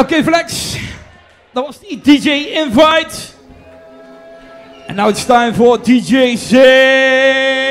Oké, Flex. Dat was die DJ Invite. En now it's time for DJ Six.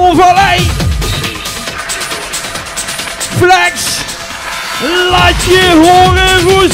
Vallei. Flex. Laat je horen hoe